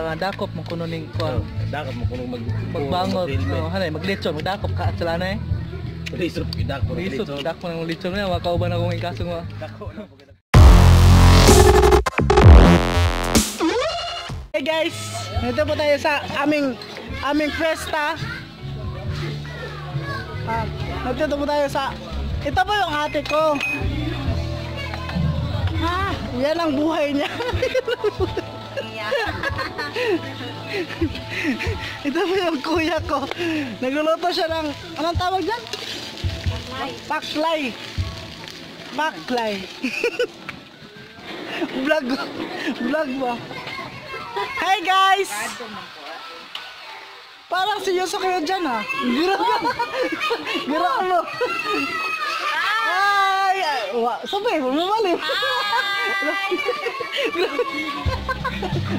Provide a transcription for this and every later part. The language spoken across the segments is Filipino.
sila nga dakop mo kuno ning kuan. Dakap mo kung mag Magbangot, no, hanay maglechon, magdakop ka sila na eh. Lisod idak mo Lisod, dak mo nang lechon na, wa kauban akong ikasong wa. Dako na. Hey guys, nandito po tayo sa aming aming fiesta. Ah, nandito po tayo sa ito po yung ate ko. Ah, yan ang buhay niya. ito po yung kuya ko. Nagluluto siya ng anong tawag dyan? Paklay. Paklay. vlog vlog ba? Hi guys! Parang seryoso kayo dyan ha. Gira ka. Gira mo. Wa, sabay, bumabalik.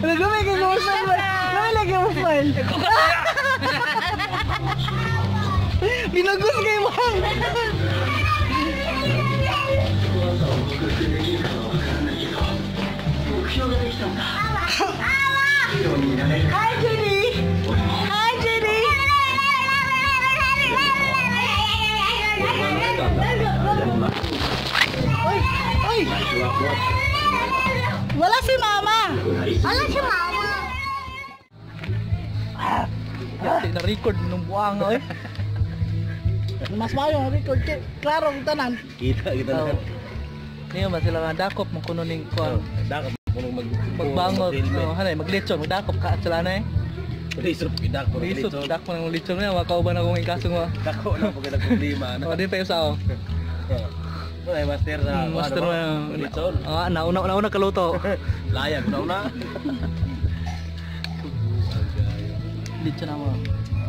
Naglamay kayo mo sa smile. Naglamay kayo mo smile. Binagos kayo mo. Wala si Mama! Wala si Mama! Yati na record nung buang oy. Mas mayo ang record kay klaro ang tanan. Kita kita Oh. na. Niyo ba sila nga dakop mo kuno ning kuan. Dakap mo kung mag Magbangot, no, hanay maglechon, magdakop ka sila na eh. Lisod idak mo Lisod, dak mo nang lechon na, wa kauban akong ikasong wa. Dako na po kita problema na. O di pa yung sao. Wala ay master na. Hmm, Master mo yung Lisod. Ah, nauna nauna kaluto. Layag na una. Lechon na mo.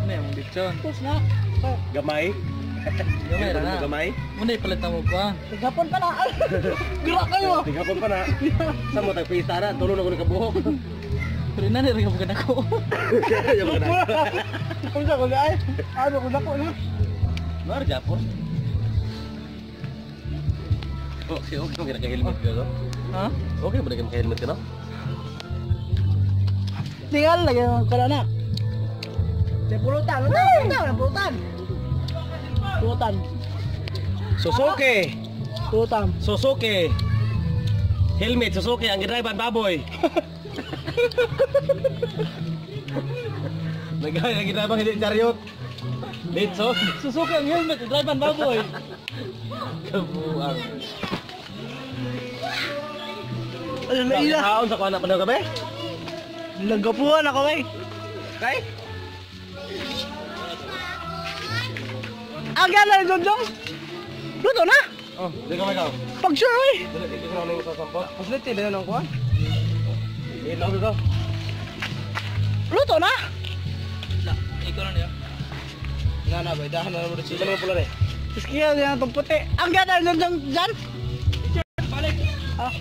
Ano yung lechon? Tapos na. Oh, Gamay. Gamay na na. Gamay. Muna ipalit na mo pa. Tigapon pa na. Gira kayo. Tingapon pa na. Sa mo tag pista na, tulong ako ni kabuhok. Pero na rin ka na ko. Yung mga na. Kung sa kung ay, ano ko na ko na. Luar Japon. Okay, okay, okay, naka-helmet ka no? Ha? Okay, ba naka-helmet ka no? Tinggal lagi ang karana. Sa pulutan, pulutan, pulutan, pulutan. Pulutan, Suzuki! pulutan. Suzuki! Helmet, Suzuki, ang driver baboy. Nagaya ang driver hindi chariot. Litso. Susuki ang helmet, drive ang baboy. Kabuang. Ano na ila? Kaon sa kuana pa daw gabi? Nagapuhan ako eh. Kay? Ang gala ni Jonjong. Luto na. Oh, di ka magaw. Pag sure eh. Dili di ka na sa sampot. Pasliti na yun ang kuhan. Ilaw dito. Luto na. Ikaw na niya. Na na ba, dahan na dito. Sino mo pula? Tapos kaya yan itong puti. Ang ni Jonjong dyan. Balik. Ah,